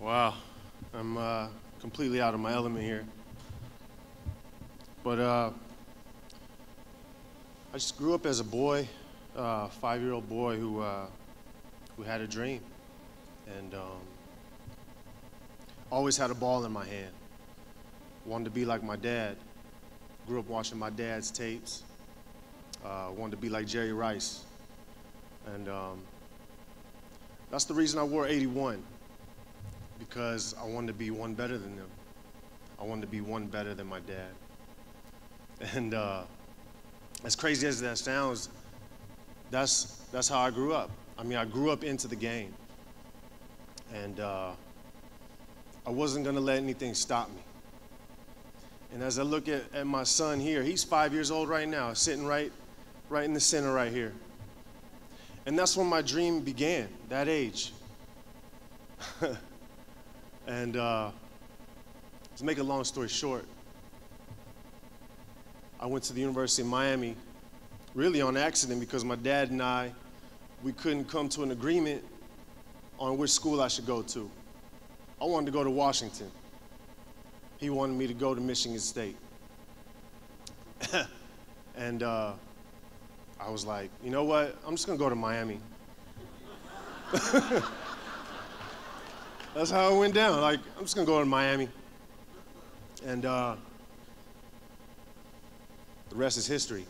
Wow, I'm uh, completely out of my element here. But uh, I just grew up as a boy, uh, five-year-old boy who uh, who had a dream, and um, always had a ball in my hand. Wanted to be like my dad. Grew up watching my dad's tapes. Uh, wanted to be like Jerry Rice, and um, that's the reason I wore 81 because I wanted to be one better than them. I wanted to be one better than my dad. And uh, as crazy as that sounds, that's, that's how I grew up. I mean, I grew up into the game. And uh, I wasn't going to let anything stop me. And as I look at, at my son here, he's five years old right now, sitting right, right in the center right here. And that's when my dream began, that age. and uh, to make a long story short, I went to the University of Miami really on accident because my dad and I, we couldn't come to an agreement on which school I should go to. I wanted to go to Washington. He wanted me to go to Michigan State. and uh, I was like, you know what? I'm just gonna go to Miami. That's how it went down. Like, I'm just gonna go to Miami. And uh, the rest is history.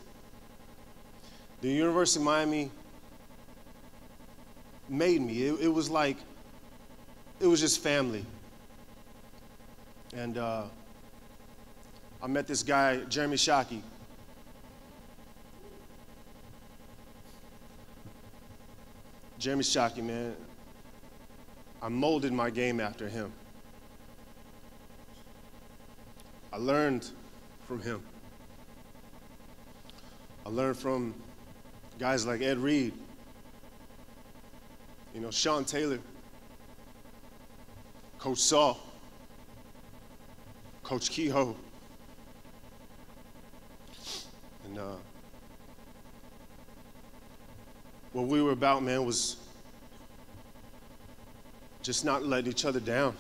The University of Miami made me. It, it was like, it was just family. And uh, I met this guy, Jeremy Shockey. Jeremy Shockey, man, I molded my game after him. I learned from him. I learned from guys like Ed Reed, you know, Sean Taylor, Coach Saul, Coach Kehoe. And uh, what we were about, man, was just not letting each other down,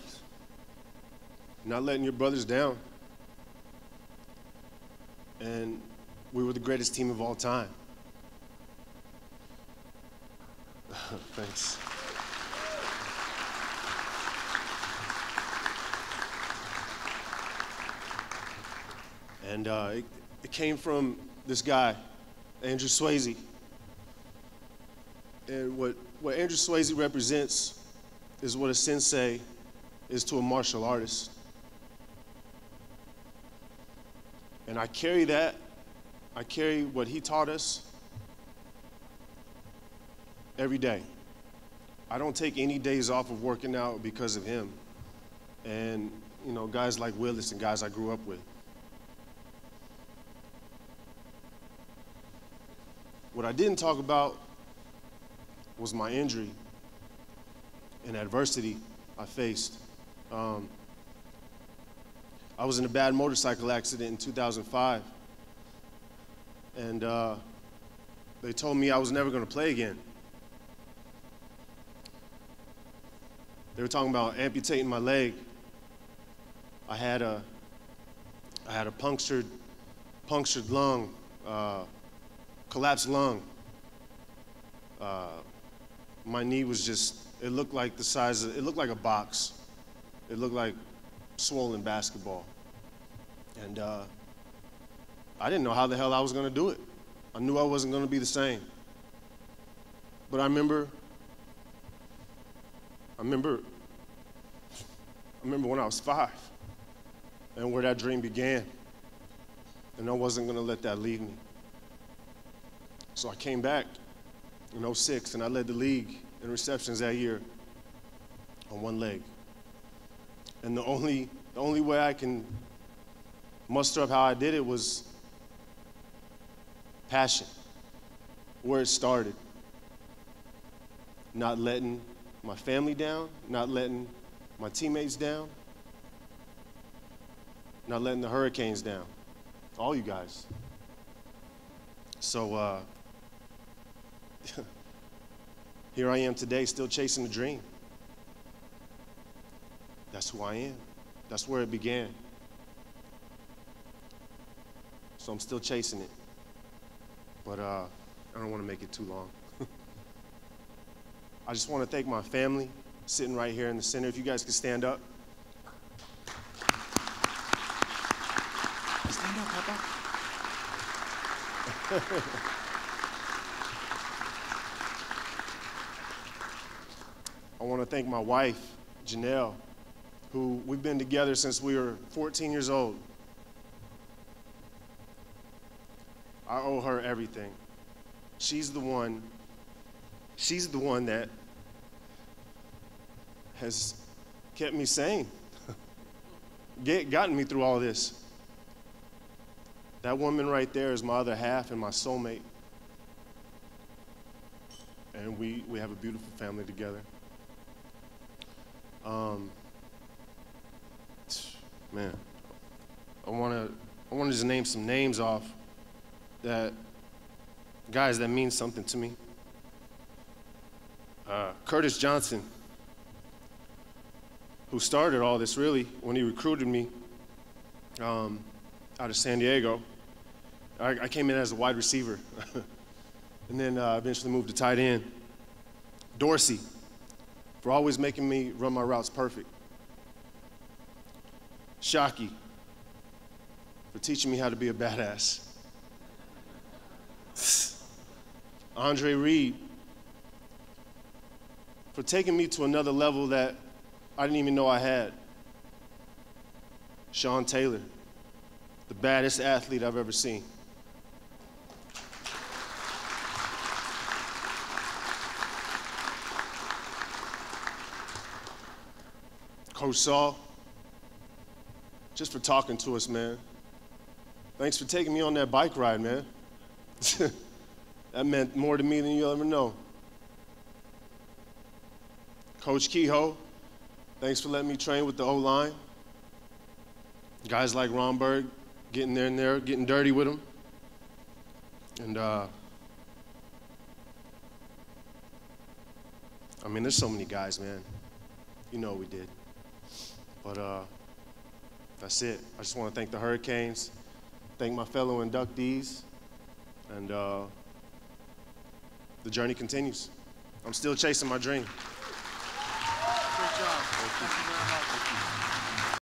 not letting your brothers down. And we were the greatest team of all time. Thanks. And uh, it, it came from this guy, Andrew Swasey. And what, what Andrew Swasey represents is what a sensei is to a martial artist. And I carry that, I carry what he taught us every day. I don't take any days off of working out because of him. And, you know, guys like Willis and guys I grew up with. What I didn't talk about was my injury and adversity I faced. Um, I was in a bad motorcycle accident in 2005, and uh, they told me I was never going to play again. They were talking about amputating my leg. I had a, I had a punctured, punctured lung, uh, collapsed lung. Uh, my knee was just it looked like the size of, it looked like a box. It looked like swollen basketball. And uh, I didn't know how the hell I was going to do it. I knew I wasn't going to be the same. But I remember, I remember, I remember when I was five and where that dream began. And I wasn't going to let that leave me. So I came back in 06 and I led the league in receptions that year on one leg. And the only, the only way I can muster up how I did it was passion, where it started. Not letting my family down, not letting my teammates down, not letting the Hurricanes down. All you guys. So, uh, here I am today, still chasing the dream. that's who I am. That's where it began. So I'm still chasing it. But uh, I don't want to make it too long. I just want to thank my family sitting right here in the center. If you guys could stand up. Stand up, Papa. I want to thank my wife, Janelle, who we've been together since we were 14 years old. I owe her everything. She's the one, she's the one that has kept me sane, Get, gotten me through all this. That woman right there is my other half and my soulmate. And we, we have a beautiful family together. Um, man, I want to I want to just name some names off that guys that mean something to me. Uh, Curtis Johnson, who started all this really when he recruited me um, out of San Diego. I, I, came in as a wide receiver and then uh, eventually moved to tight end. Dorsey, for always making me run my routes perfect. Shockey, for teaching me how to be a badass. Andre Reed, for taking me to another level that I didn't even know I had. Sean Taylor, the baddest athlete I've ever seen. Coach Saul, just for talking to us, man. Thanks for taking me on that bike ride, man. that meant more to me than you'll ever know. Coach Kehoe, thanks for letting me train with the O line. Guys like Romberg, getting there and there, getting dirty with them. And uh, I mean, there's so many guys, man. You know we did. But uh, that's it. I just want to thank the Hurricanes, thank my fellow inductees, and uh, the journey continues. I'm still chasing my dream. Great job. Thank you very much.